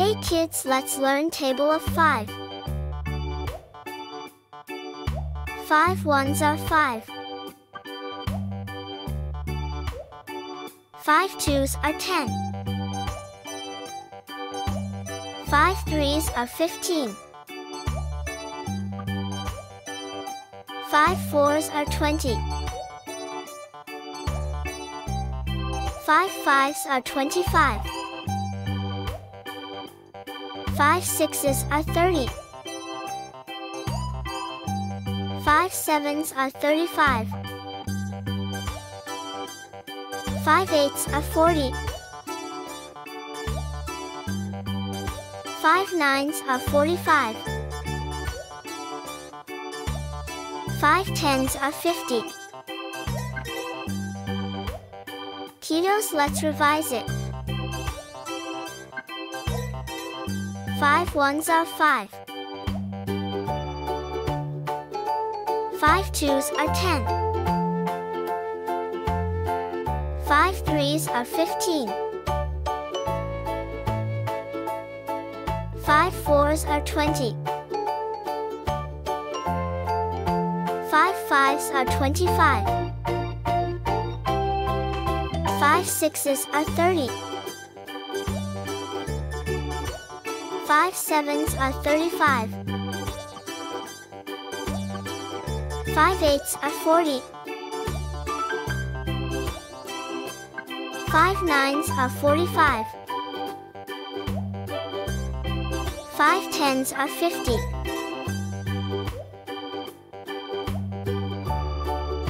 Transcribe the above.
Hey kids, let's learn table of 5. 5 ones are 5. 5 twos are 10. 5 threes are 15. 5 fours are 20. 5 fives are 25. 5 sixes are 30. 5 sevens are 35. 5 eights are 40. 5 nines are 45. 5 tens are 50. Kiddos, let's revise it. 5 ones are 5. 5 twos are 10. 5 threes are 15. 5 fours are 20. 5 fives are 25. 5 sixes are 30. 5 sevens are 35. 5 eights are 40. 5 nines are 45. 5 tens are 50.